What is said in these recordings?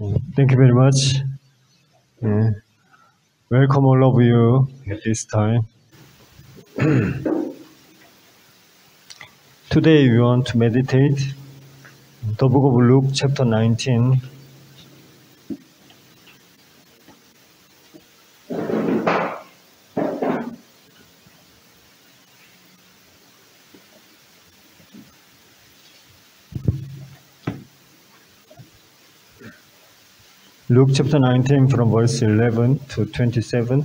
Thank you very much. Yeah. Welcome all of you at this time. Today we want to meditate the book of Luke chapter 19. Luke chapter 19 from verse 11 to 27.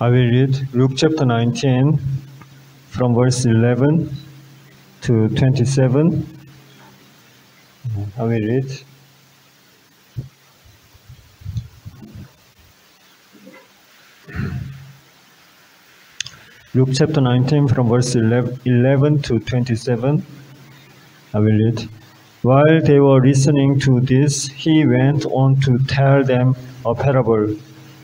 I will read Luke chapter 19 from verse 11 to 27. I will read. Luke chapter 19 from verse 11 to 27. I will read. While they were listening to this, he went on to tell them a parable.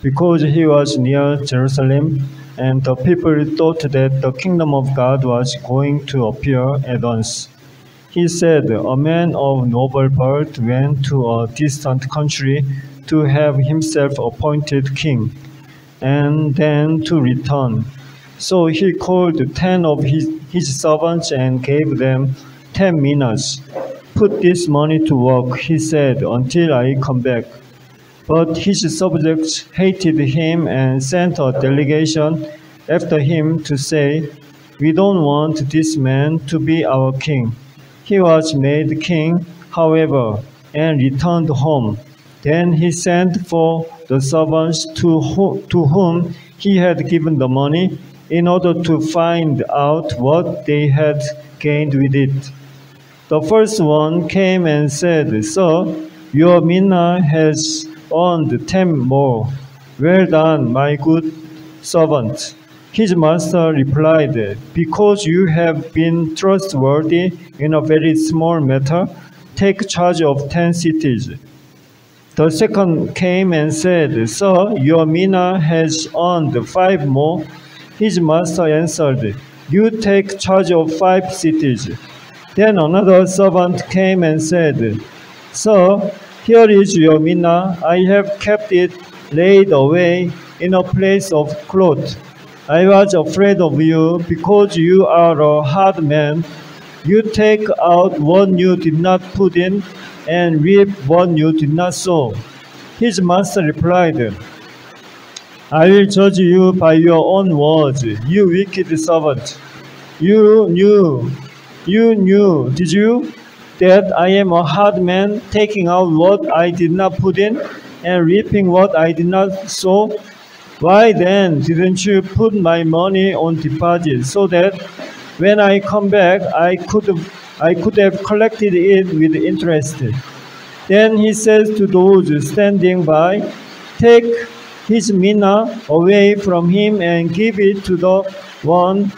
Because he was near Jerusalem, and the people thought that the kingdom of God was going to appear at once. He said, A man of noble birth went to a distant country to have himself appointed king, and then to return. So he called ten of his, his servants and gave them ten minas. Put this money to work, he said, until I come back. But his subjects hated him and sent a delegation after him to say, We don't want this man to be our king. He was made king, however, and returned home. Then he sent for the servants to, who, to whom he had given the money in order to find out what they had gained with it. The first one came and said, Sir, your mina has earned ten more. Well done, my good servant. His master replied, Because you have been trustworthy in a very small matter, take charge of ten cities. The second came and said, Sir, your mina has earned five more. His master answered, You take charge of five cities. Then another servant came and said, Sir, here is your mina. I have kept it laid away in a place of cloth. I was afraid of you because you are a hard man. You take out what you did not put in and reap what you did not sow. His master replied, I will judge you by your own words, you wicked servant. You knew, you knew, did you, that I am a hard man, taking out what I did not put in and reaping what I did not sow? Why then didn't you put my money on deposit so that when I come back I could I could have collected it with interest? Then he says to those standing by, Take his mina away from him and give it to the one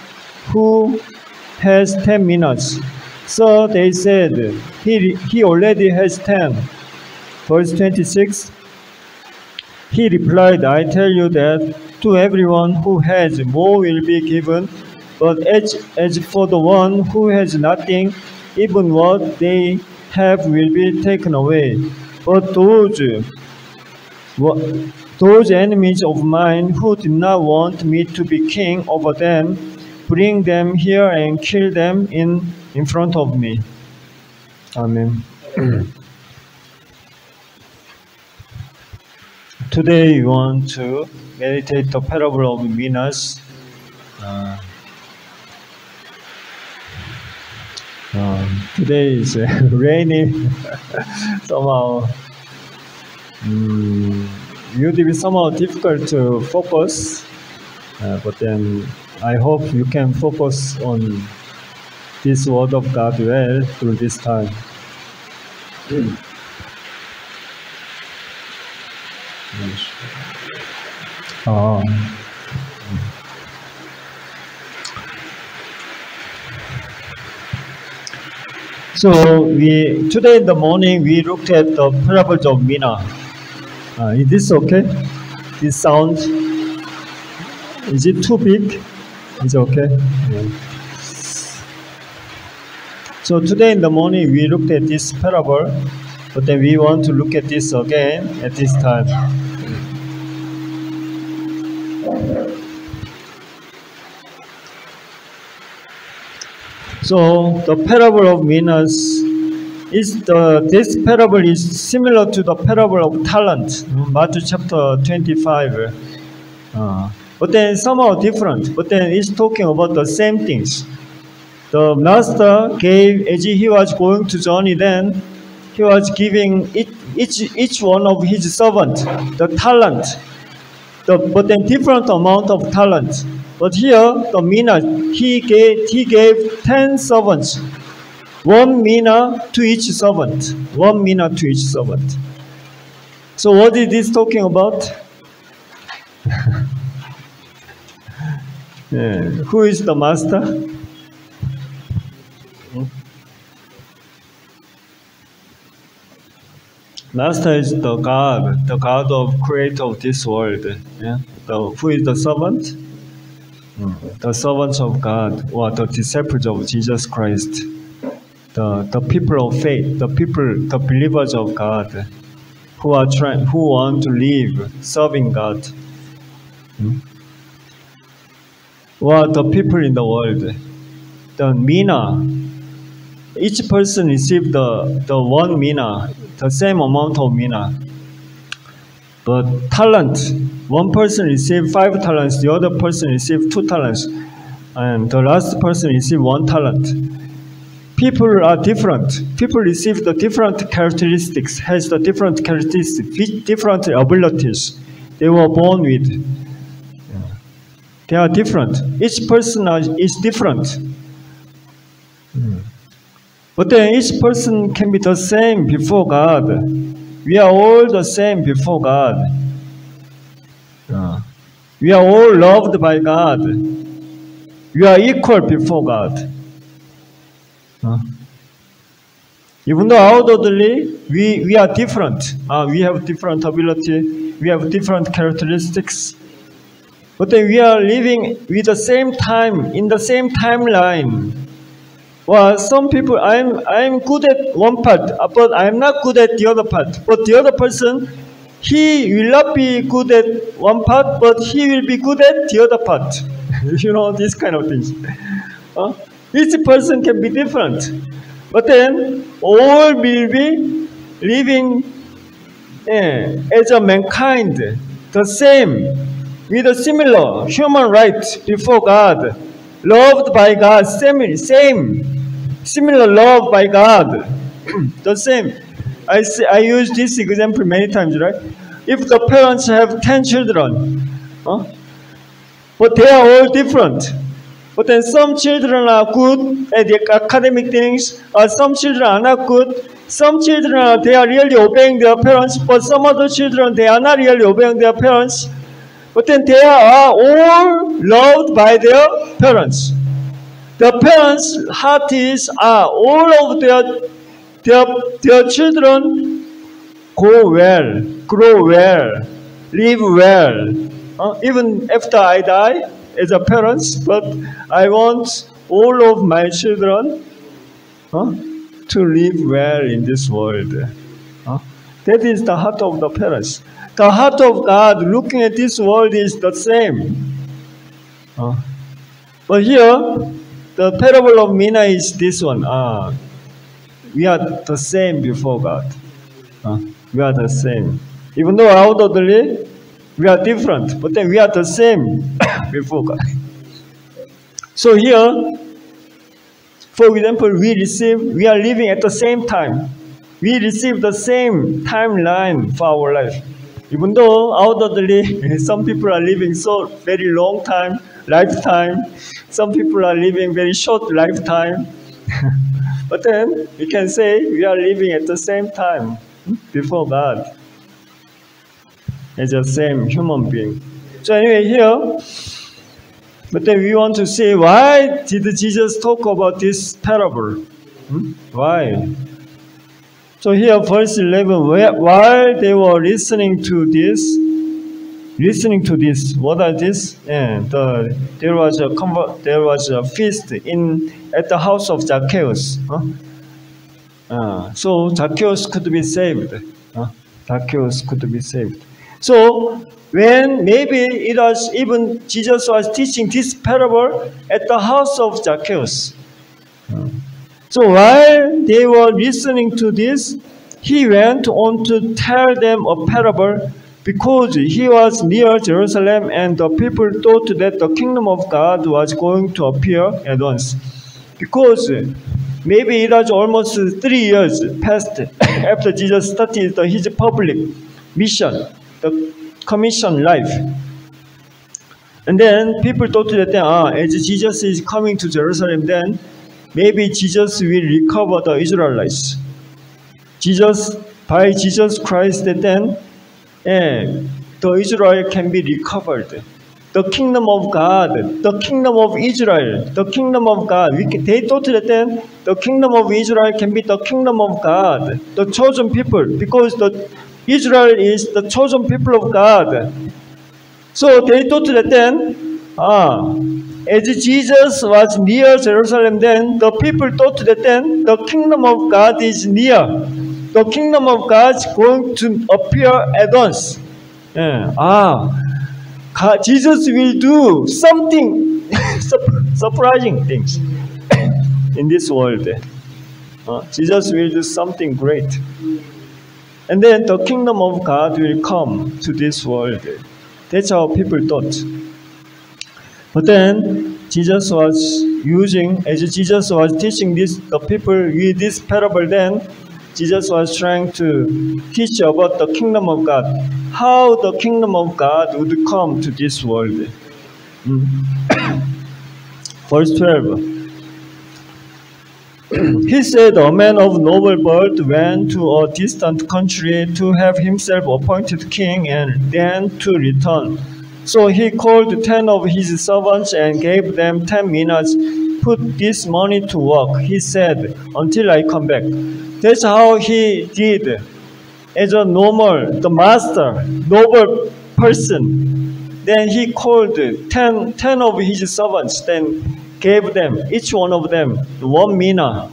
who has ten minas. So they said, he, he already has ten. Verse 26 He replied, I tell you that to everyone who has more will be given, but as, as for the one who has nothing, even what they have will be taken away. But those those enemies of mine who did not want me to be king over them, bring them here and kill them in, in front of me. Amen. Today we want to meditate the parable of Minas. Uh, um, today is rainy somehow. Mm, it would be somehow difficult to focus, uh, but then I hope you can focus on this word of God well through this time. Uh, so we today in the morning we looked at the parables of Mina. Uh, is this okay? This sound? Is it too big? Is it okay? Yeah. So today in the morning we looked at this parable, but then we want to look at this again at this time. So the parable of minas is the this parable is similar to the parable of talent, Matthew chapter 25. Uh, but then somehow different. But then it's talking about the same things. The master gave as he was going to journey. Then he was giving each each, each one of his servant the talent. The, but then different amount of talent. But here the mina he gave he gave ten servants, one mina to each servant, one mina to each servant. So what is this talking about? Yeah. Who is the master? Master is the God, the God of creator of this world. Yeah. The, who is the servant? Hmm. The servants of God, or the disciples of Jesus Christ. The, the people of faith, the people, the believers of God, who are trying, who want to live serving God. Hmm? The people in the world. The mina, each person received the, the one mina, the same amount of mina. But talent, one person received five talents, the other person received two talents, and the last person received one talent. People are different. People receive the different characteristics, has the different characteristics, different abilities they were born with. They are different. Each person is different. But then each person can be the same before God. We are all the same before God. We are all loved by God. We are equal before God. Even though outwardly we, we are different, uh, we have different ability, we have different characteristics, but then we are living with the same time, in the same timeline. Well, some people, I'm, I'm good at one part, but I'm not good at the other part. But the other person, he will not be good at one part, but he will be good at the other part. you know, these kind of things. Uh, each person can be different. But then, all will be living eh, as a mankind, the same with a similar human right before God, loved by God, same, same, similar love by God, the same. I, see, I use this example many times, right? If the parents have 10 children, huh? but they are all different. But then some children are good at the academic things, or some children are not good. Some children, they are really obeying their parents, but some other children, they are not really obeying their parents. But then they are all loved by their parents. The parents' hearts are all of their, their, their children go well, grow well, live well. Uh, even after I die as a parent, but I want all of my children uh, to live well in this world. Uh, that is the heart of the parents. The heart of God looking at this world is the same. Uh, but here, the parable of Mina is this one. Ah, we are the same before God. Uh, we are the same. Even though outwardly we are different, but then we are the same before God. So here, for example, we receive, we are living at the same time. We receive the same timeline for our life. Even though outwardly some people are living so very long time, lifetime, some people are living very short lifetime. but then we can say we are living at the same time hmm, before God as the same human being. So anyway, here, but then we want to say why did Jesus talk about this parable? Hmm? Why? So here, verse 11, while they were listening to this, listening to this, what are this? Yeah, the, there was a there was a feast in at the house of Zacchaeus. Huh? Uh, so Zacchaeus could be saved. Huh? Zacchaeus could be saved. So when maybe it was even Jesus was teaching this parable at the house of Zacchaeus. So while they were listening to this, he went on to tell them a parable because he was near Jerusalem and the people thought that the kingdom of God was going to appear at once. Because maybe it was almost three years past after Jesus started his public mission, the commission life. And then people thought that then, ah, as Jesus is coming to Jerusalem, then maybe Jesus will recover the Israelites. Jesus, by Jesus Christ, then eh, the Israel can be recovered. The kingdom of God, the kingdom of Israel, the kingdom of God. We they thought that then the kingdom of Israel can be the kingdom of God, the chosen people, because the Israel is the chosen people of God. So they thought that then, ah, as Jesus was near Jerusalem, then the people thought that then the kingdom of God is near the kingdom of God is going to appear at once. Yeah. Ah, God, Jesus will do something surprising things in this world. Uh, Jesus will do something great. And then the kingdom of God will come to this world. That's how people thought. But then Jesus was using, as Jesus was teaching this the people with this parable, then Jesus was trying to teach about the kingdom of God, how the kingdom of God would come to this world. Mm. Verse 12. He said, A man of noble birth went to a distant country to have himself appointed king and then to return. So he called ten of his servants and gave them ten minas. Put this money to work, he said, until I come back. That's how he did as a normal, the master, noble person. Then he called 10, 10 of his servants, then gave them, each one of them, one mina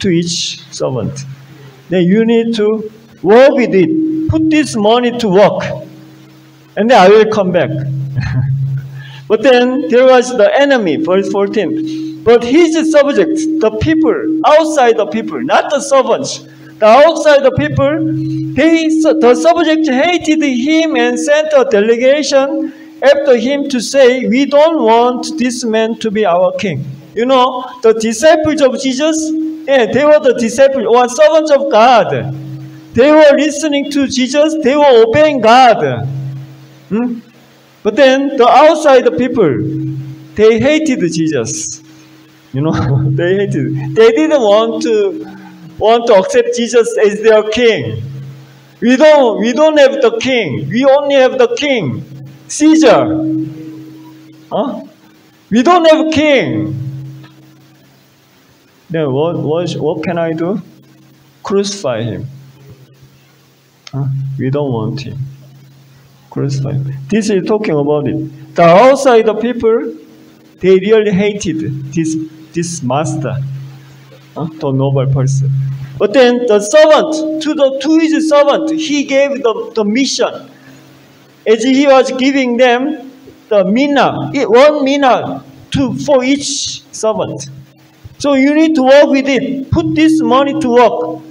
to each servant. Then you need to work with it. Put this money to work. And then I will come back. but then there was the enemy, verse 14. But his subject, the people, outside the people, not the servants, the outside the people, he, the subject hated him and sent a delegation after him to say, We don't want this man to be our king. You know, the disciples of Jesus, yeah, they were the disciples or servants of God. They were listening to Jesus, they were obeying God. Hmm? But then the outside people, they hated Jesus. You know, they hated. They didn't want to want to accept Jesus as their king. We don't we don't have the king. We only have the king, Caesar. Huh? We don't have king. Then what what what can I do? Crucify him. Huh? We don't want him. Crucify him. This is talking about it. The outside people, they really hated this this master, uh, the noble person. But then the servant, to the to his servant, he gave the, the mission. As he was giving them the mina, eh, one mina to for each servant. So you need to work with it. Put this money to work.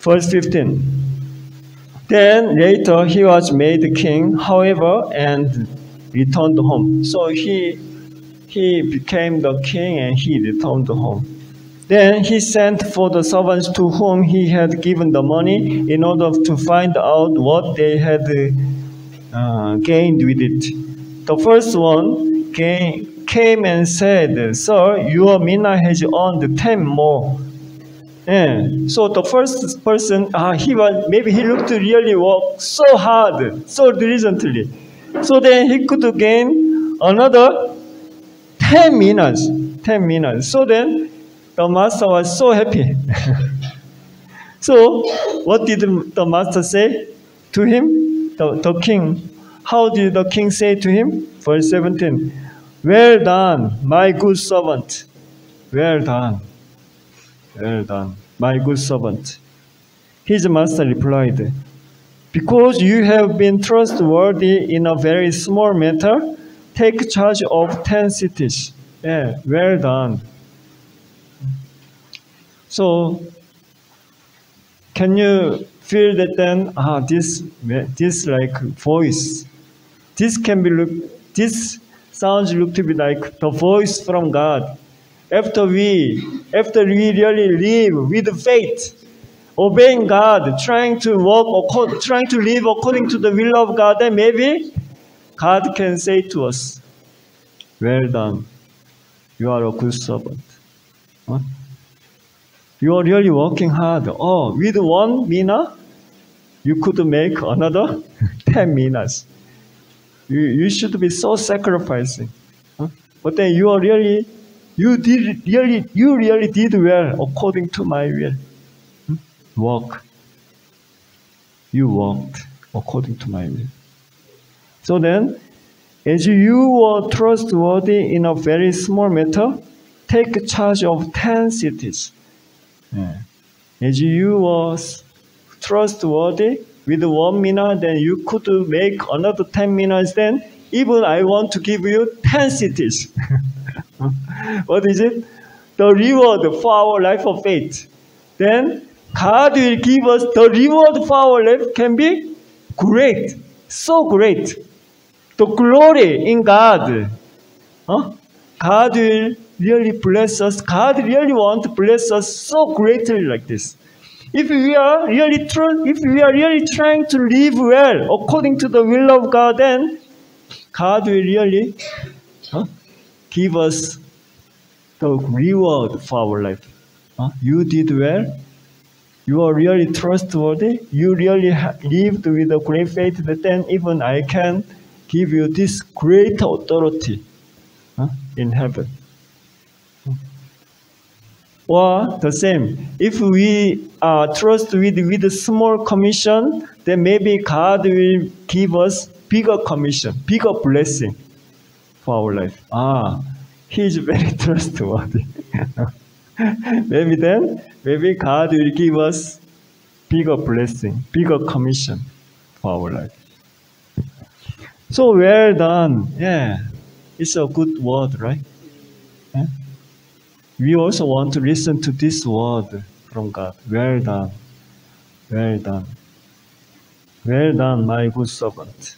Verse 15. Then later he was made king, however, and returned home. So he he became the king and he returned home. Then he sent for the servants to whom he had given the money in order to find out what they had uh, gained with it. The first one came, came and said, Sir, your mina has earned ten more. Yeah. So the first person, uh, he was maybe he looked really work so hard, so diligently. So then he could gain another 10 minas. 10 minas. So then the master was so happy. so what did the master say to him? The, the king, how did the king say to him? Verse 17 Well done, my good servant. Well done. Well done, my good servant. His master replied, Because you have been trustworthy in a very small matter, take charge of ten cities. Yeah, well done. So, can you feel that then, ah, this, this like voice, this can be look, this sounds look to be like the voice from God. After we, after we really live with faith, obeying God, trying to walk, trying to live according to the will of God, then maybe God can say to us, Well done, you are a good servant. You are really working hard. Oh, with one mina, you could make another 10 minas. You, you should be so sacrificing. But then you are really, you did really, you really did well according to my will. Walk. You worked according to my will. So then, as you were trustworthy in a very small matter, take charge of 10 cities. Yeah. As you was trustworthy with one mina, then you could make another 10 minas, then even I want to give you 10 cities. what is it? The reward for our life of faith. Then God will give us the reward for our life can be great, so great. The glory in God. Huh? God will really bless us. God really want to bless us so greatly like this. If we are really true, if we are really trying to live well according to the will of God, then God will really huh, give us the reward for our life. Huh? You did well. You are really trustworthy. You really lived with a great faith. That then even I can give you this great authority huh, in heaven. Or the same, if we uh, trust with, with a small commission, then maybe God will give us bigger commission, bigger blessing for our life. Ah, He is very trustworthy. maybe then, maybe God will give us bigger blessing, bigger commission for our life. So well done. Yeah, it's a good word, right? Yeah? We also want to listen to this word from God. Well done. Well done. Well done, my good servant.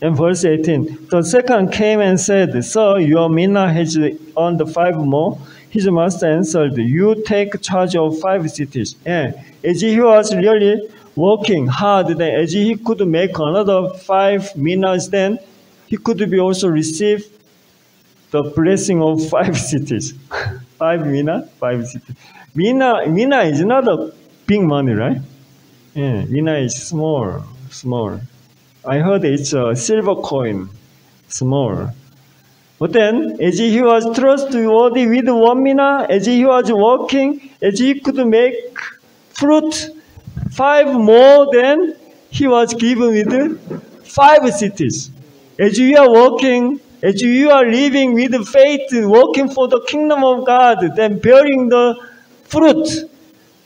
In verse 18, the second came and said, Sir, your mina has earned five more. His master answered, You take charge of five cities. And as he was really working hard, then as he could make another five minas, then he could be also receive the blessing of five cities. Five mina, five cities. Mina, mina is not a big money, right? Yeah, mina is small, small. I heard it's a silver coin, small. But then, as he was trustworthy with one mina, as he was working, as he could make fruit five more than he was given with five cities. As you are working as you are living with faith, working for the kingdom of God, then bearing the fruit,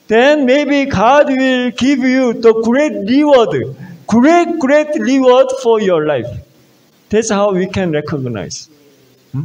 then maybe God will give you the great reward, great, great reward for your life. That's how we can recognize. Hmm?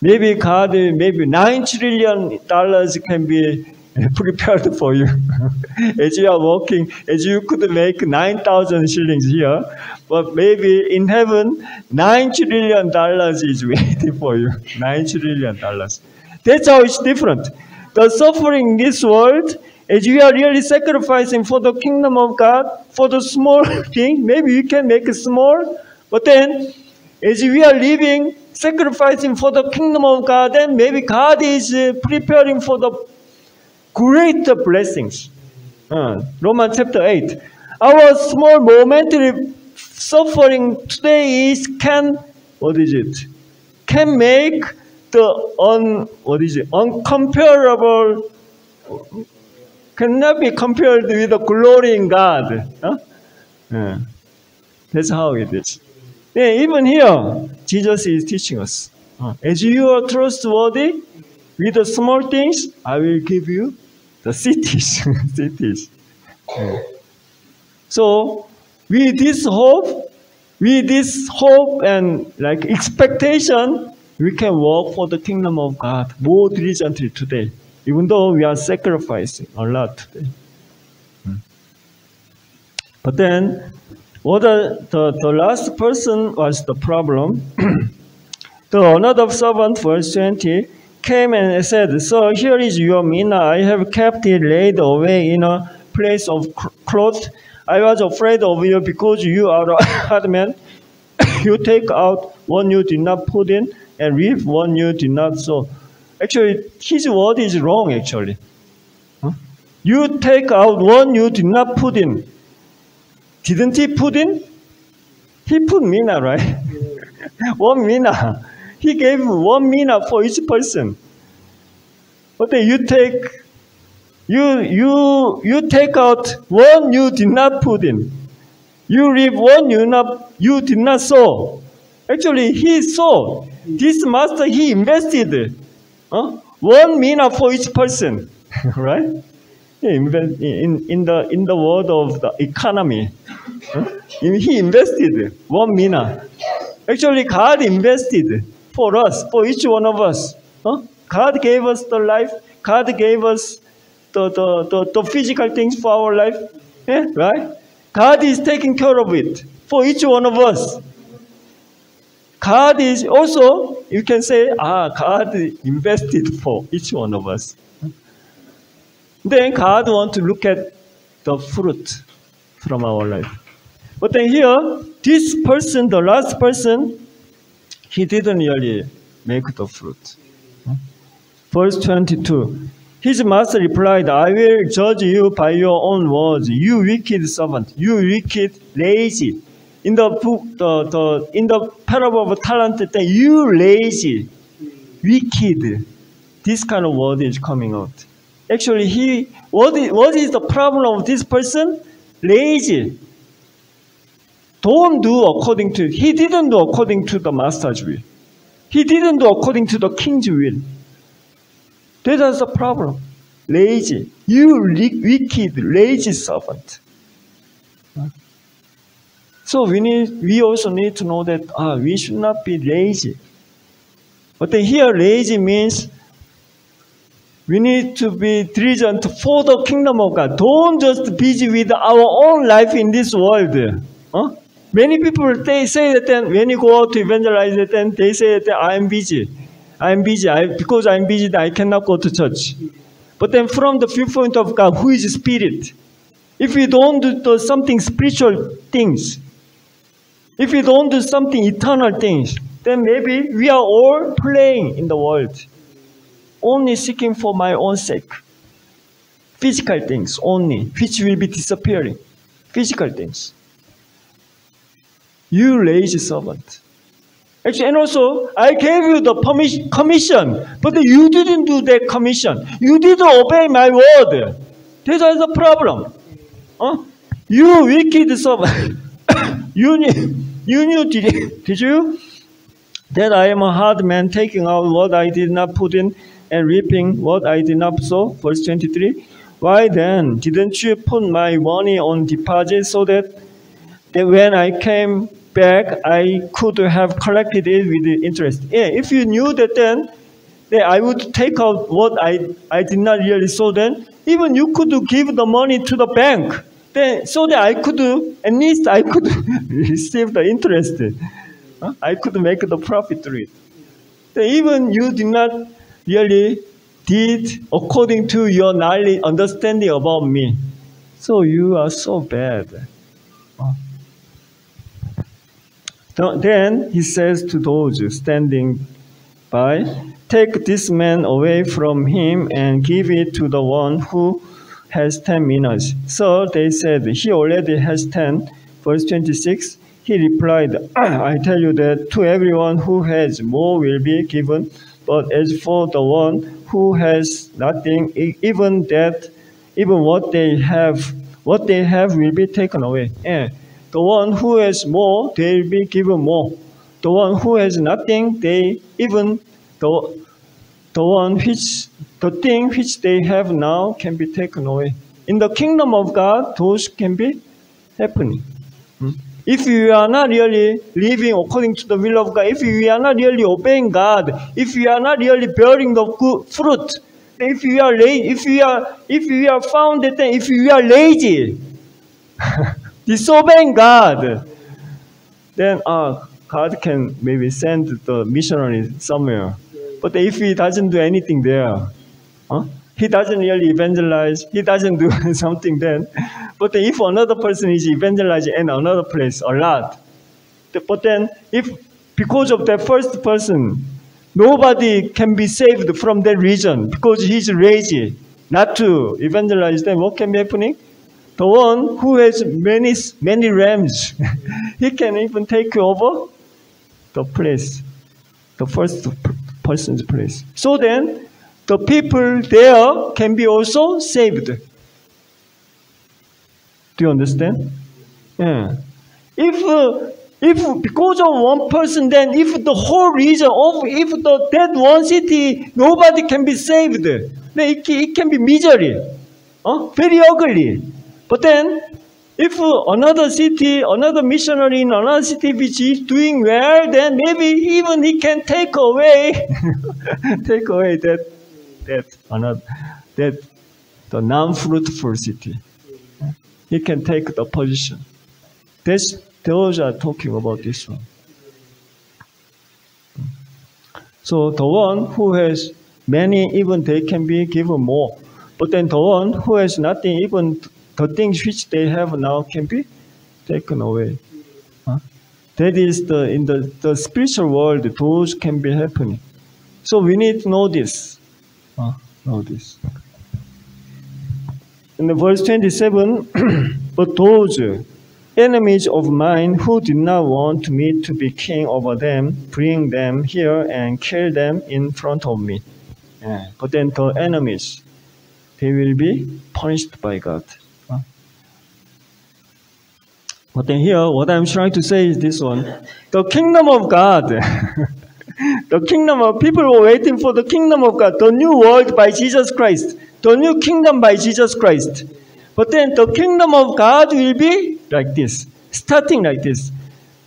Maybe God, maybe nine trillion dollars can be prepared for you. as you are working, as you could make 9,000 shillings here, but maybe in heaven, 9 trillion dollars is waiting for you. 9 trillion dollars. That's how it's different. The suffering in this world, as you are really sacrificing for the kingdom of God, for the small thing, maybe you can make it small, but then as we are living, sacrificing for the kingdom of God, then maybe God is uh, preparing for the greater blessings. Uh, Romans chapter 8. Our small momentary suffering today is can, what is it? Can make the un, what is it? Uncomparable, cannot be compared with the glory in God. Huh? Yeah. That's how it is. Yeah, even here, Jesus is teaching us. Uh, as you are trustworthy with the small things, I will give you the cities. cities. So, with this hope, with this hope and like expectation, we can work for the kingdom of God more diligently today, even though we are sacrificing a lot today. Hmm. But then, what the, the, the last person was the problem. the another servant, verse 20, came and said, So here is your mina. I have kept it laid away in a place of cloth. I was afraid of you because you are a hard man. you take out one you did not put in and reap one you did not sow. Actually, his word is wrong, actually. Huh? You take out one you did not put in. Didn't he put in? He put mina, right? one mina. He gave one mina for each person. Then you take you you you take out one you did not put in. You reap one you not you did not sow. Actually, he sowed. This master he invested uh, one mina for each person, right? In, in, in the in the world of the economy, uh, he invested one mina. Actually, God invested for us, for each one of us. Uh, God gave us the life. God gave us the, the, the, the physical things for our life. Yeah, right? God is taking care of it for each one of us. God is also, you can say, ah, God invested for each one of us. Then God want to look at the fruit from our life. But then here, this person, the last person, he didn't really make the fruit. Verse 22. His master replied, I will judge you by your own words, you wicked servant, you wicked, lazy, in the book, the, the, in the parable of talent, you lazy, wicked, this kind of word is coming out. Actually, he, what is, what is the problem of this person? Lazy. Don't do according to, he didn't do according to the master's will. He didn't do according to the king's will. That is the problem. Lazy. You wicked, lazy servant. So we need, we also need to know that ah, we should not be lazy. But here, lazy means we need to be diligent for the kingdom of God. Don't just busy with our own life in this world. Huh? Many people they say that then when you go out to evangelize, then they say that I'm busy. I'm busy. I, because I'm busy, I cannot go to church. But then from the viewpoint of God, who is spirit? If we don't do something spiritual things, if we don't do something eternal things, then maybe we are all playing in the world, only seeking for my own sake. Physical things only, which will be disappearing. Physical things. You lazy servant. Actually, and also, I gave you the permission, commission, but you didn't do that commission. You didn't obey my word. This is the problem. Huh? You wicked servant. you knew, you knew, did, did you? That I am a hard man, taking out what I did not put in and reaping what I did not sow. Verse 23. Why then didn't you put my money on deposit so that, that when I came back, I could have collected it with interest? Yeah, if you knew that then, then I would take out what I, I did not really sow then. Even you could give the money to the bank then, so that I could, at least I could receive the interest. Huh? I could make the profit through it. Then even you did not really did according to your knowledge, understanding about me. So you are so bad. Then he says to those standing by, Take this man away from him and give it to the one who has 10 minas. So they said, He already has 10. Verse 26, he replied, I tell you that to everyone who has more will be given, but as for the one who has nothing, even that, even what they have, what they have will be taken away. And the one who has more, they will be given more. The one who has nothing, they even the the one which the thing which they have now can be taken away. In the kingdom of God, those can be happening. Hmm? If you are not really living according to the will of God, if you are not really obeying God, if you are not really bearing the good fruit, if you are lazy, if you are if you are found that if you are lazy, disobeying God, then uh, God can maybe send the missionary somewhere. But if he doesn't do anything there, huh? he doesn't really evangelize, he doesn't do something then. But if another person is evangelizing in another place a lot, but then if because of that first person, nobody can be saved from that region because he's lazy not to evangelize, then what can be happening? The one who has many many rams, he can even take over the place, the first person's place. So then, the people there can be also saved. Do you understand? Yeah. If uh, if because of one person, then if the whole region of if the that one city nobody can be saved, then it, it can be misery, uh, very ugly. But then if another city, another missionary in another city which is doing well, then maybe even he can take away, take away that that another that the non-fruitful city he can take the position. This, those are talking about this one. So the one who has many, even they can be given more. But then the one who has nothing, even the things which they have now can be taken away. Huh? That is the in the, the spiritual world, those can be happening. So we need to know this. Huh? Know this. In the verse 27, but those enemies of mine who did not want me to be king over them, bring them here and kill them in front of me. Yeah. But then the enemies, they will be punished by God. But then here, what I'm trying to say is this one. The kingdom of God, the kingdom of people were waiting for the kingdom of God, the new world by Jesus Christ the new kingdom by Jesus Christ. But then the kingdom of God will be like this, starting like this.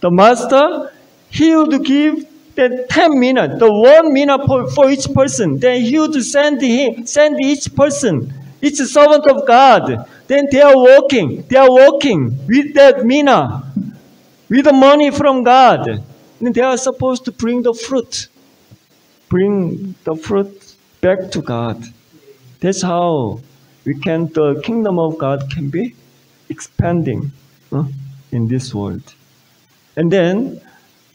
The master, he would give the 10 minas, the one mina for, for each person. Then he would send him, send each person, each servant of God. Then they are working, they are working with that mina, with the money from God. And they are supposed to bring the fruit, bring the fruit back to God. That's how we can the kingdom of God can be expanding uh, in this world. And then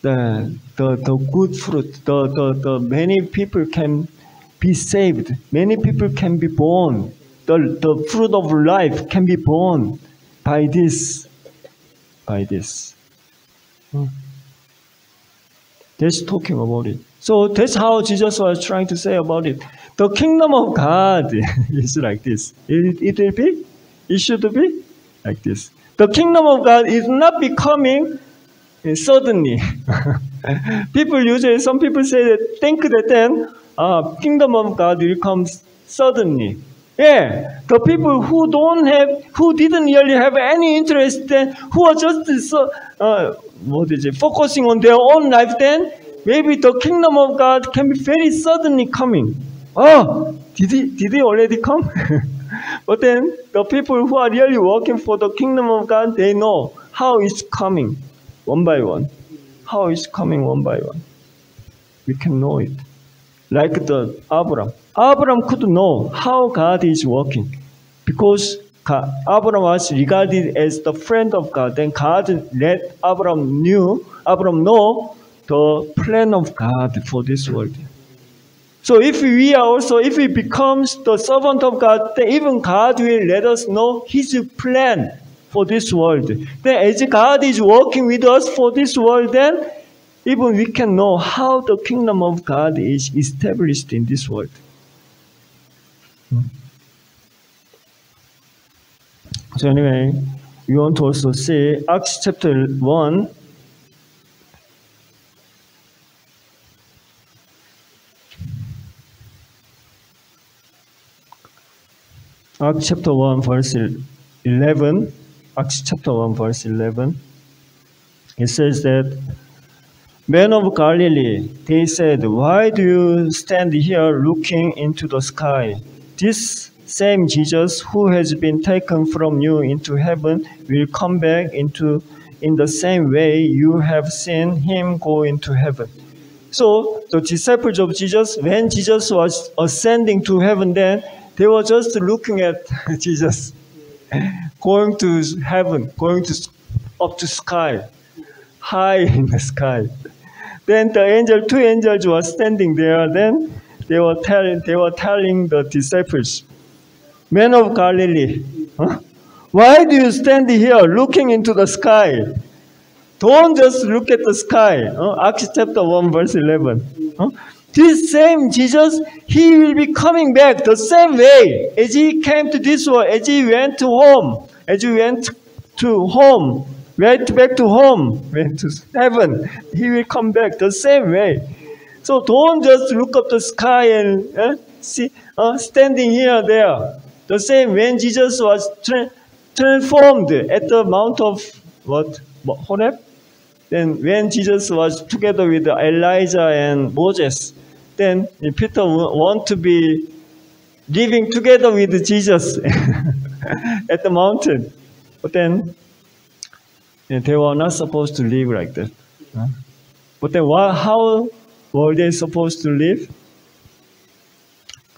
the, the, the good fruit, the, the, the many people can be saved. Many people can be born. The, the fruit of life can be born by this. By this. Uh. That's talking about it. So that's how Jesus was trying to say about it. The kingdom of God is like this. It, it will be, it should be like this. The kingdom of God is not becoming suddenly. people usually, some people say that, think that then, uh, kingdom of God will come suddenly. Yeah, the people who don't have, who didn't really have any interest then, who are just so, uh, what is it, focusing on their own life then, maybe the kingdom of God can be very suddenly coming. Oh, did he, did he already come? but then the people who are really working for the kingdom of God, they know how it's coming one by one. How it's coming one by one. We can know it. Like the Abraham. Abraham could know how God is working because God, Abraham was regarded as the friend of God. Then God let Abraham knew, Abraham know the plan of God for this world. So if we are also, if we becomes the servant of God, then even God will let us know His plan for this world. Then as God is working with us for this world, then even we can know how the kingdom of God is established in this world. So anyway, we want to also see Acts chapter 1. Acts chapter 1, verse 11. Acts chapter 1, verse 11. It says that, Men of Galilee, they said, Why do you stand here looking into the sky? This same Jesus who has been taken from you into heaven will come back into in the same way you have seen him go into heaven. So the disciples of Jesus, when Jesus was ascending to heaven, then they were just looking at Jesus going to heaven, going to up to sky, high in the sky. Then the angel, two angels were standing there. Then they were telling, they were telling the disciples, Men of Galilee, huh? why do you stand here looking into the sky? Don't just look at the sky. Uh, Acts chapter 1, verse 11. Uh, this same Jesus, he will be coming back the same way as he came to this world, as he went to home, as he went to home, went back to home, went to heaven. He will come back the same way. So don't just look up the sky and uh, see, uh, standing here, there. The same when Jesus was tra- transformed at the mount of what? Horeb? Then when Jesus was together with Elijah and Moses, then Peter want to be living together with Jesus at the mountain. But then they were not supposed to live like that. But then what, how were they supposed to live?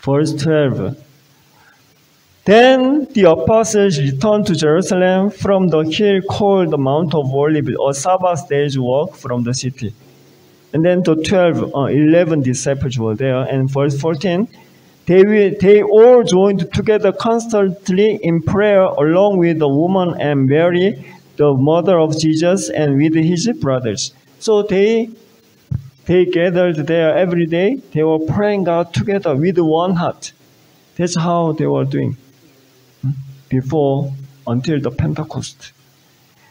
Verse 12. Then the apostles returned to Jerusalem from the hill called the Mount of Olives, a Sabbath day's walk from the city. And then the 12, uh, 11 disciples were there. And verse 14, they, they all joined together constantly in prayer along with the woman and Mary, the mother of Jesus, and with his brothers. So they they gathered there every day. They were praying God together with one heart. That's how they were doing hmm, before until the Pentecost.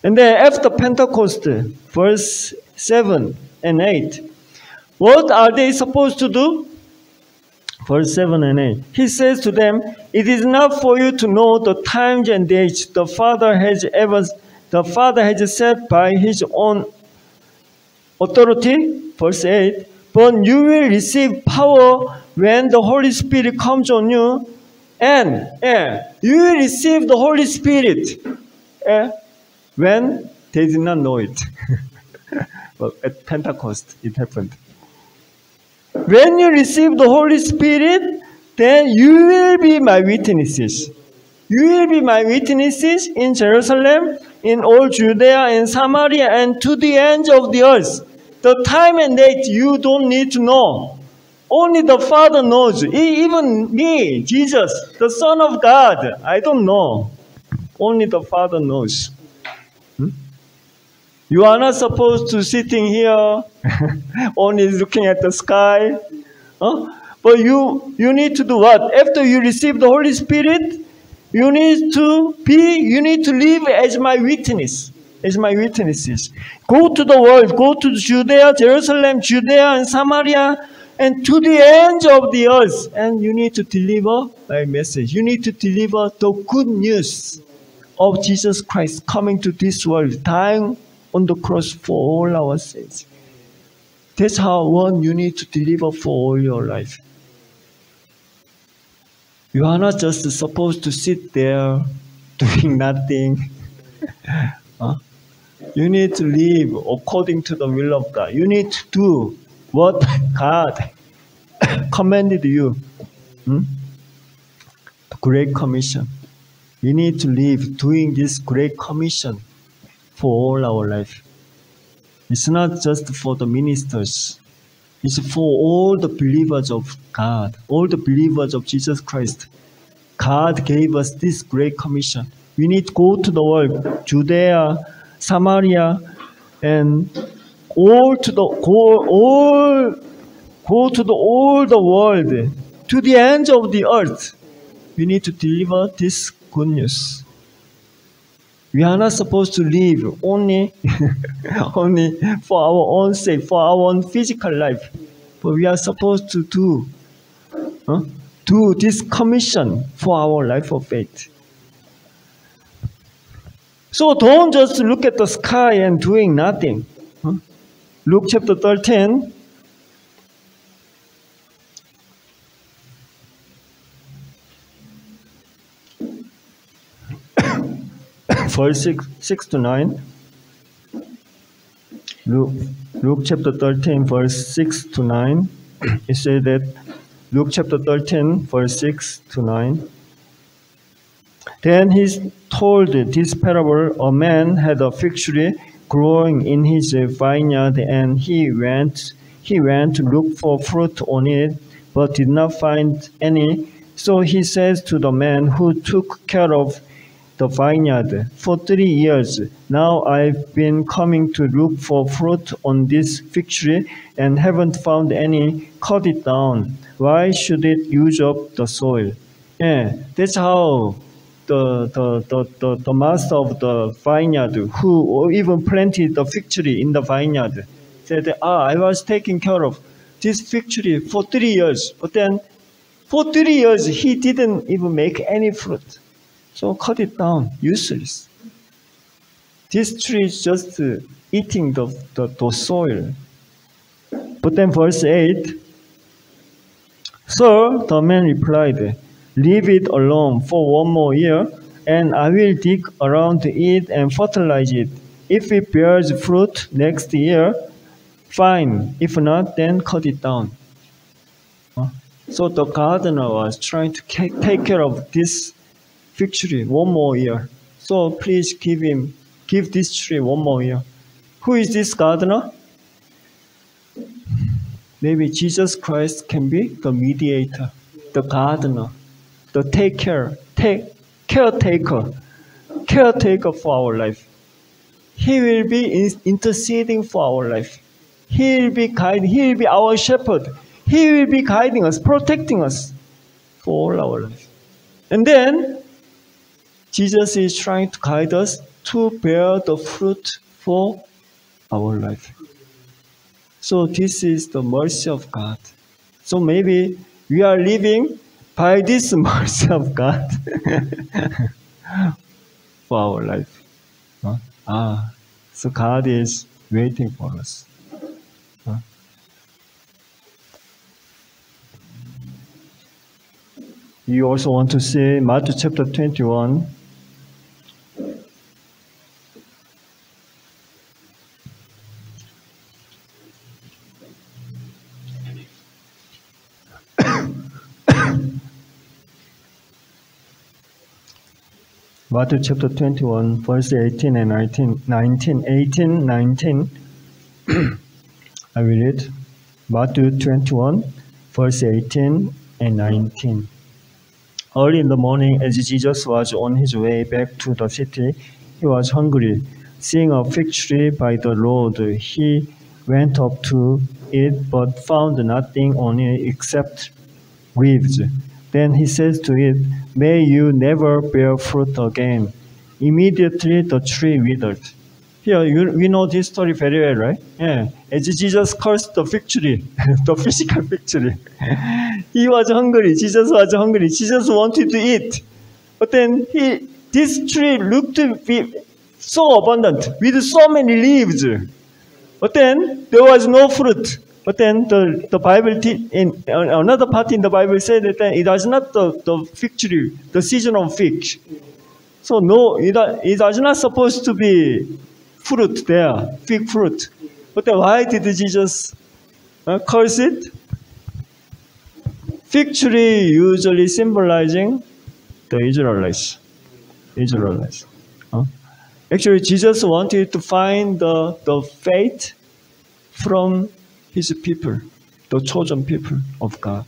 And then after Pentecost, verse 7 and 8, what are they supposed to do? Verse 7 and 8. He says to them, It is not for you to know the times and dates the Father has ever the Father has set by his own authority. Verse 8. But you will receive power when the Holy Spirit comes on you, and eh, you will receive the Holy Spirit eh, when they did not know it. but at Pentecost, it happened. When you receive the Holy Spirit, then you will be my witnesses. You will be my witnesses in Jerusalem, in all Judea and Samaria, and to the ends of the earth. The time and date you don't need to know. Only the Father knows. Even me, Jesus, the Son of God, I don't know. Only the Father knows. Hmm? You are not supposed to sitting here only looking at the sky. Huh? But you, you need to do what? After you receive the Holy Spirit, you need to be, you need to live as my witness, as my witnesses. Go to the world, go to Judea, Jerusalem, Judea and Samaria, and to the ends of the earth. And you need to deliver my message. You need to deliver the good news of Jesus Christ coming to this world, dying on the cross for all our sins. That's how one you need to deliver for all your life. You are not just supposed to sit there doing nothing. huh? You need to live according to the will of God. You need to do what God commanded you. Hmm? The Great Commission. We need to live doing this Great Commission for all our life. It's not just for the ministers. It's for all the believers of God, all the believers of Jesus Christ. God gave us this great commission. We need to go to the world, Judea, Samaria, and all to the go all go to the all the world, to the ends of the earth. We need to deliver this good news. We are not supposed to live only, only for our own sake, for our own physical life, but we are supposed to do, huh? do this commission for our life of faith. So don't just look at the sky and doing nothing. Huh? Luke chapter 13. Verse 6, 6 to 9. Luke, Luke chapter 13, verse 6 to 9. It says that Luke chapter 13, verse 6 to 9. Then he told this parable A man had a fig tree growing in his vineyard, and he went, he went to look for fruit on it, but did not find any. So he says to the man who took care of the vineyard for three years. Now I've been coming to look for fruit on this fig tree and haven't found any. Cut it down. Why should it use up the soil? Yeah, that's how the, the, the, the, the master of the vineyard, who even planted the fig tree in the vineyard, said, Ah, I was taking care of this fig tree for three years, but then for three years he didn't even make any fruit. So cut it down, useless. This tree is just eating the, the, the soil. But then verse 8, Sir, the man replied, Leave it alone for one more year, and I will dig around it and fertilize it. If it bears fruit next year, fine. If not, then cut it down. So the gardener was trying to take care of this tree one more year. So please give him, give this tree one more year. Who is this gardener? Maybe Jesus Christ can be the mediator, the gardener, the take care, take, caretaker, caretaker for our life. He will be interceding for our life. He will be guiding, he will be our shepherd. He will be guiding us, protecting us for all our life. And then Jesus is trying to guide us to bear the fruit for our life. So this is the mercy of God. So maybe we are living by this mercy of God for our life. Huh? Ah, so God is waiting for us. You also want to see Matthew chapter 21. Matthew chapter 21, verse 18 and 19. 19, 18, 19. I will read. Matthew 21, verse 18 and 19. Early in the morning, as Jesus was on his way back to the city, he was hungry. Seeing a fig tree by the road, he went up to it but found nothing on it except leaves. Then he says to it, May you never bear fruit again. Immediately the tree withered. Here, you, we know this story very well, right? Yeah. As Jesus cursed the fig tree, the physical fig tree. he was hungry. Jesus was hungry. Jesus wanted to eat. But then he, this tree looked to be so abundant with so many leaves. But then there was no fruit. But then the, the Bible, in another part in the Bible said that it was not the, the fig tree, the season of fig. So no, it, it was not supposed to be fruit there, fig fruit. But then why did Jesus uh, curse it? Fig tree usually symbolizing the Israelites. Israelites. Actually, Jesus wanted to find the, the faith from his people, the chosen people of God.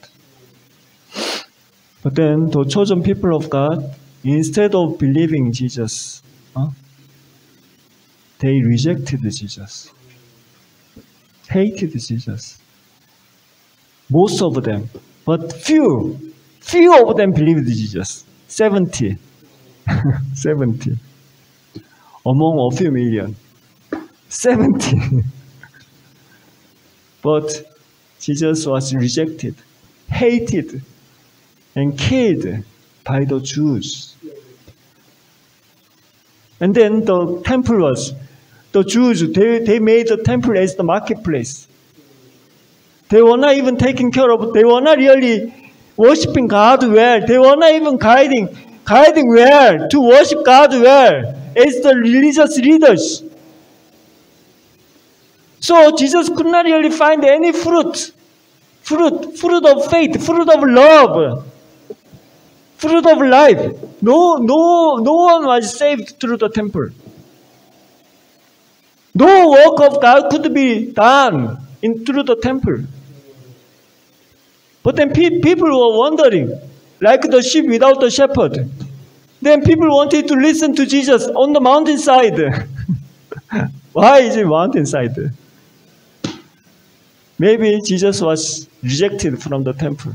But then the chosen people of God, instead of believing Jesus, huh, they rejected Jesus, hated Jesus. Most of them, but few, few of them believed Jesus. 70. 70. among a few million. 70. but Jesus was rejected, hated, and killed by the Jews. And then the temple was, the Jews, they, they made the temple as the marketplace. They were not even taking care of, they were not really worshiping God well. They were not even guiding, guiding well to worship God well as the religious leaders. So Jesus could not really find any fruit, fruit, fruit of faith, fruit of love, fruit of life. No, no, no one was saved through the temple. No work of God could be done in through the temple. But then pe- people were wondering, like the sheep without the shepherd. Then people wanted to listen to Jesus on the mountainside. Why is it mountainside? Maybe Jesus was rejected from the temple.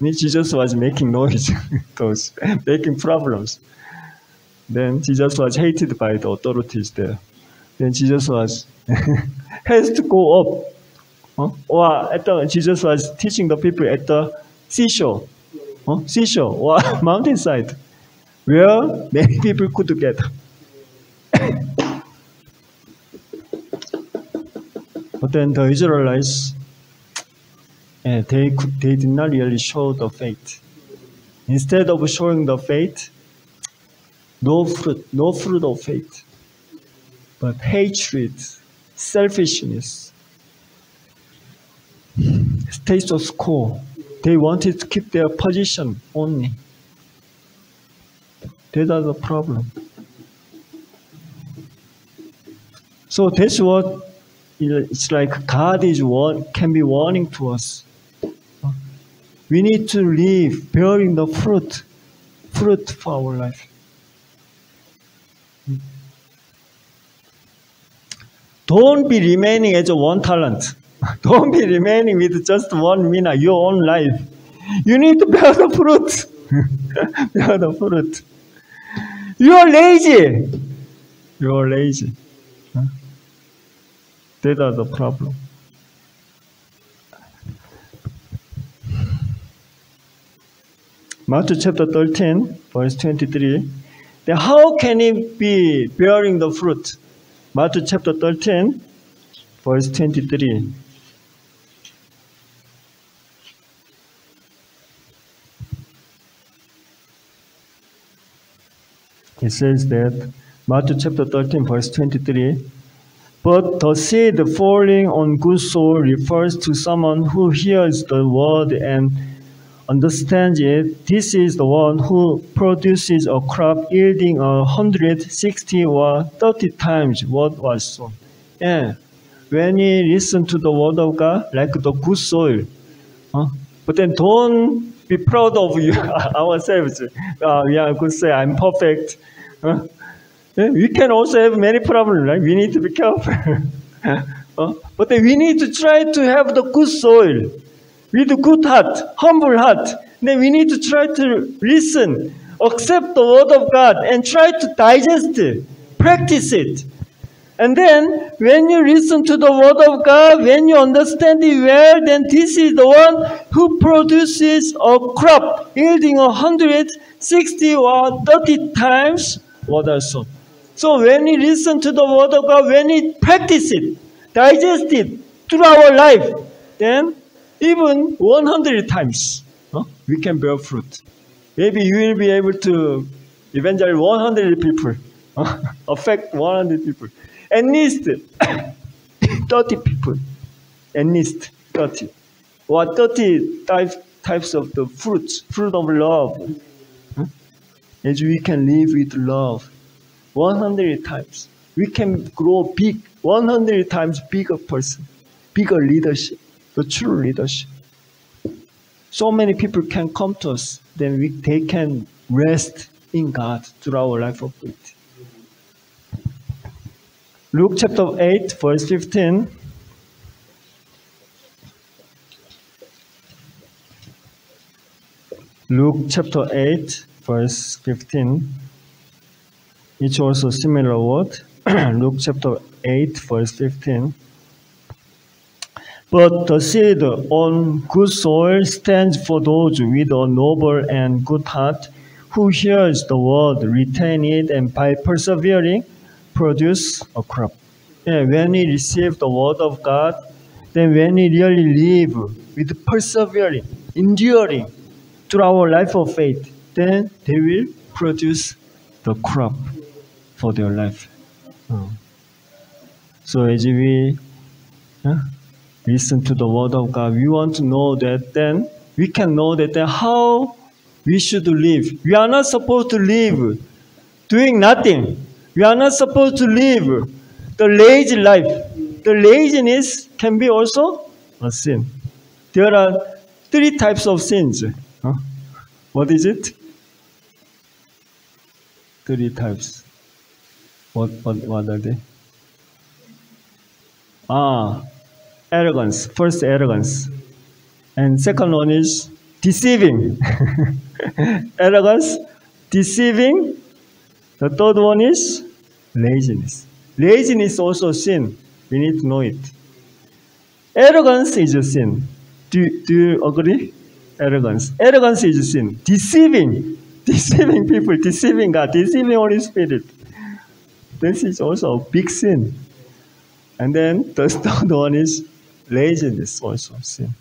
Maybe Jesus was making noise, those making problems. Then Jesus was hated by the authorities there. Then Jesus was has to go up. Huh? Or at the, Jesus was teaching the people at the seashore, huh? seashore or mountainside, where many people could get. but then the Israelites, eh, they could, they did not really show the faith. Instead of showing the faith, no fruit, no fruit of faith, but hatred, selfishness, status quo. They wanted to keep their position only. That is the problem. So that's what it's like God is one can be warning to us. We need to live bearing the fruit, fruit for our life. Don't be remaining as a one talent. Don't be remaining with just one mina, your own life. You need to bear the fruit. bear the fruit. You are lazy. You are lazy. Huh? That is the problem. Matthew chapter 13, verse 23. Then how can it be bearing the fruit? Matthew chapter 13, verse 23. It says that Matthew chapter 13, verse 23. But the seed falling on good soil refers to someone who hears the word and understands it. This is the one who produces a crop yielding a hundred, sixty, or thirty times what was sown. And when we listen to the word of God, like the good soil, huh? but then don't be proud of you, ourselves. Uh, we are good soil. I'm perfect. Huh? We can also have many problems, right? We need to be careful. uh, but then we need to try to have the good soil with good heart, humble heart. Then we need to try to listen, accept the word of God, and try to digest it, practice it. And then, when you listen to the word of God, when you understand it well, then this is the one who produces a crop yielding a hundred, sixty, or thirty times what I sown. So when we listen to the word of God, when we practice it, digest it through our life, then even 100 times huh, we can bear fruit. Maybe you will be able to evangelize 100 people, huh, affect 100 people. At least 30 people. At least 30. Or 30 types, types of the fruits, fruit of love. Huh? As we can live with love 100 times. We can grow big, 100 times bigger person, bigger leadership, the true leadership. So many people can come to us, then we, they can rest in God through our life of faith. Luke chapter 8, verse 15. Luke chapter 8, verse 15. It's also similar word. Luke chapter 8, verse 15. But the seed on good soil stands for those with a noble and good heart who hears the word, retain it, and by persevering produce a crop. When we receive the word of God, then when we really live with persevering, enduring through our life of faith, then they will produce the crop for their life. Uh. So as we uh, listen to the word of God, we want to know that then we can know that then how we should live. We are not supposed to live doing nothing. We are not supposed to live the lazy life. The laziness can be also a sin. There are three types of sins. Huh? What is it? Three types. What, what, what are they? Ah, arrogance. First, arrogance. And second one is deceiving. arrogance, deceiving. The third one is laziness. Laziness is also sin. We need to know it. Arrogance is a sin. Do, do you agree? Arrogance. Arrogance is a sin. Deceiving. Deceiving people, deceiving God, deceiving Holy Spirit. This is also a big sin. And then the third one is laziness, also sin.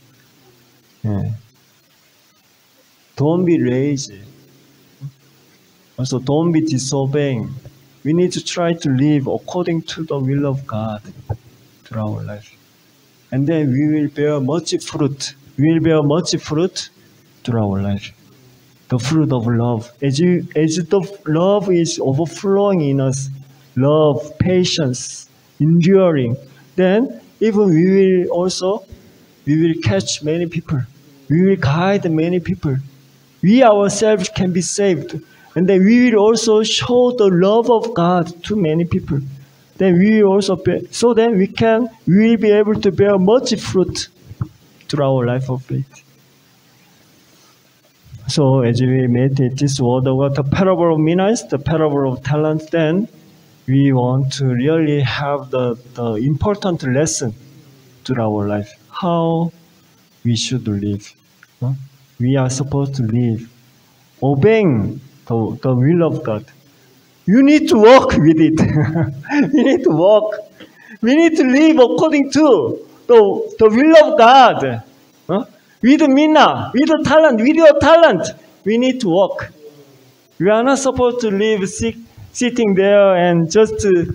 Yeah. Don't be lazy. Also, don't be disobeying. We need to try to live according to the will of God through our life. And then we will bear much fruit. We will bear much fruit through our life. The fruit of love. As, you, as the love is overflowing in us, love, patience, enduring, then even we will also, we will catch many people. We will guide many people we ourselves can be saved. And then we will also show the love of God to many people. Then we will also bear, so then we can we will be able to bear much fruit through our life of faith. So as we meditate this word about the parable of minas, the parable of talents, then we want to really have the, the important lesson to our life. How we should live. Huh? we are supposed to live, obeying the, the will of God. You need to walk with it. we need to walk. We need to live according to the, the will of God. Huh? With mina, with the talent, with your talent, we need to walk. We are not supposed to live sick, sitting there and just uh,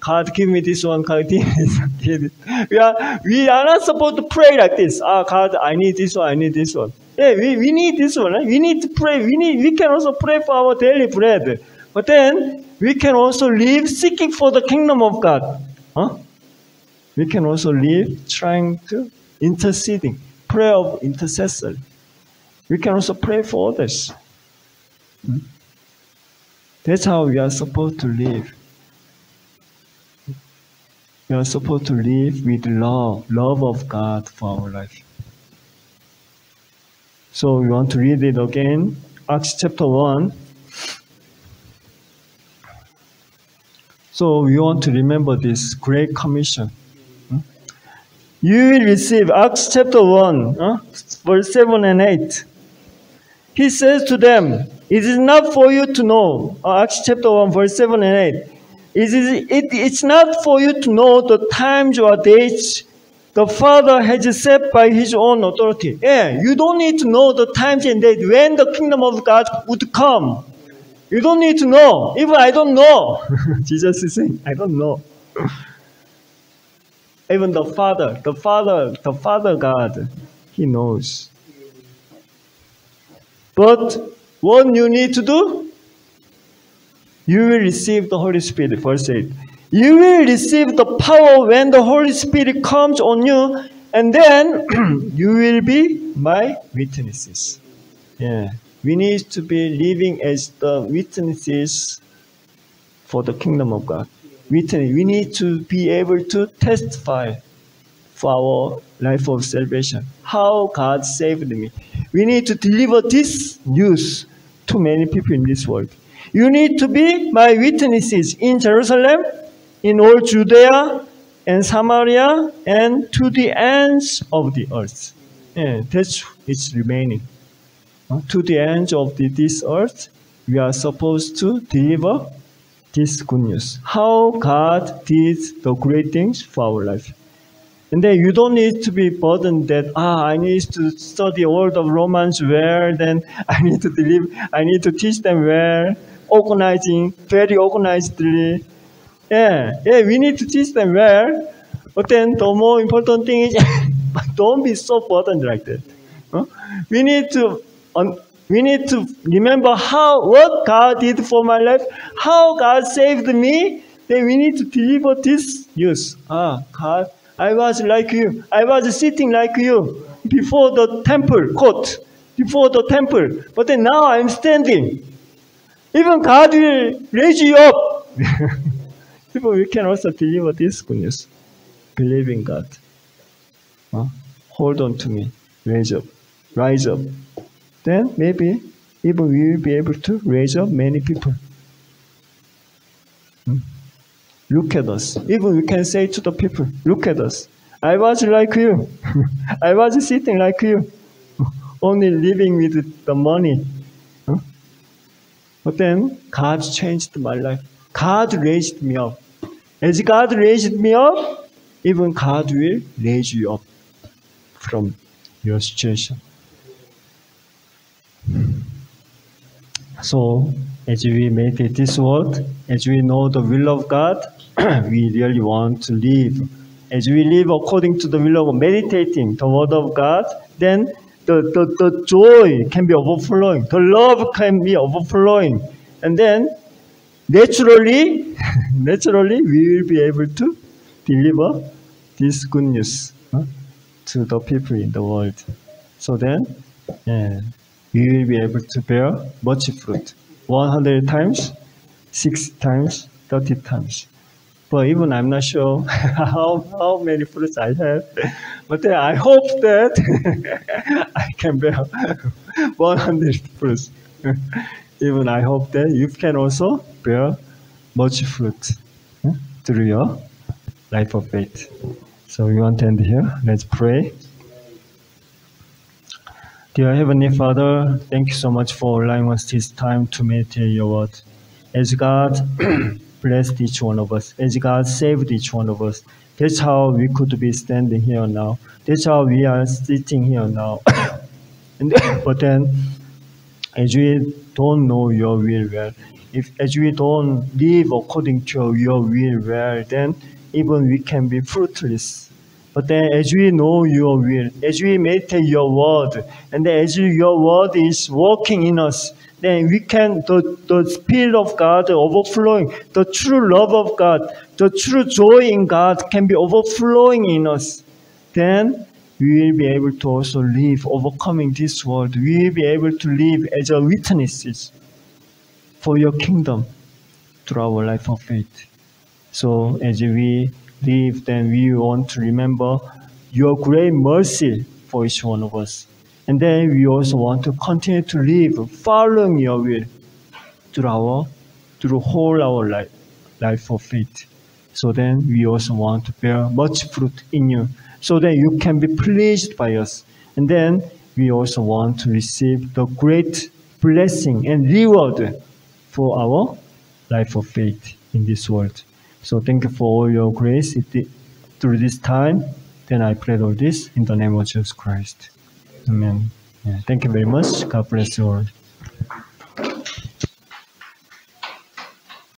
God give me this one, God give me. We are, we are not supposed to pray like this. Ah, God, I need this one, I need this one. Yeah, we, we need this one. Right? We need to pray. We need we can also pray for our daily bread. But then we can also live seeking for the kingdom of God. Huh? We can also live trying to interceding, prayer of intercessor. We can also pray for others. Hmm? That's how we are supposed to live. We are supposed to live with love, love of God for our life. So we want to read it again. Acts chapter 1. So we want to remember this great commission. Hmm? You will receive, Acts chapter 1, verse 7 and 8. He says to them, It is not for you to know, uh, Acts chapter 1, verse 7 and 8. It is, it, it's not for you to know the times or dates the Father has set by His own authority. Yeah, you don't need to know the times and dates when the kingdom of God would come. You don't need to know. Even I don't know. Jesus is saying, I don't know. Even the Father, the Father, the Father God, He knows. But what you need to do? You will receive the Holy Spirit, verse 8. You will receive the power when the Holy Spirit comes on you, and then you will be my witnesses. Yeah. We need to be living as the witnesses for the kingdom of God. Witness. We need to be able to testify for our life of salvation. How God saved me. We need to deliver this news to many people in this world. You need to be my witnesses in Jerusalem, in all Judea and Samaria and to the ends of the earth. Yeah, that's it's remaining. Uh, to the ends of the, this earth, we are supposed to deliver this good news. How God did the great things for our life. And then you don't need to be burdened that, ah, I need to study all the Romans where, then I need to deliver, I need to teach them where, organizing, very organizedly. Yeah, yeah, we need to teach them where. But then the more important thing is, don't be so burdened like that. Huh? We need to, um, we need to remember how, what God did for my life, how God saved me. Then we need to deliver this news. Ah, God I was like you. I was sitting like you before the temple court, before the temple. But then now I'm standing. Even God will raise you up. People, we can also deliver this good news. Believe in God. Huh? Hold on to me. Raise up. Rise up. Then maybe even we will be able to raise up many people. Hmm? Look at us. Even we can say to the people, look at us. I was like you. I was sitting like you. Only living with the money. But then God changed my life. God raised me up. As God raised me up, even God will raise you up from your situation. So, as we meditate this word, as we know the will of God, we really want to live. As we live according to the will of meditating the word of God, then the, the, the joy can be overflowing, the love can be overflowing. And then naturally, naturally we will be able to deliver this good news huh, to the people in the world. So then, yeah, we will be able to bear much fruit. 100 times, 6 times, 30 times. But even I'm not sure how, how many fruits I have. But I hope that I can bear 100 fruits. even I hope that you can also bear much fruit through your life of faith. So we want to end here. Let's pray. Dear Heavenly Father, thank you so much for allowing us this time to meditate your word. As God blessed each one of us, as God saved each one of us. That's how we could be standing here now. That's how we are sitting here now. and but then, as we don't know your will well, if as we don't live according to your will well, then even we can be fruitless. But then as we know your will, as we meditate your word, and as your word is working in us, then we can, the, the Spirit of God overflowing, the true love of God, the true joy in God can be overflowing in us. Then we will be able to also live overcoming this world. We will be able to live as a witnesses for your kingdom through our life of faith. So as we live, then we want to remember your great mercy for each one of us. And then we also want to continue to live following your will through our through whole our life life of faith. So then we also want to bear much fruit in you. So that you can be pleased by us. And then we also want to receive the great blessing and reward for our life of faith in this world. So thank you for all your grace through this time. Then I pray all this in the name of Jesus Christ. Amen. Yeah, thank you very much. God bless you all.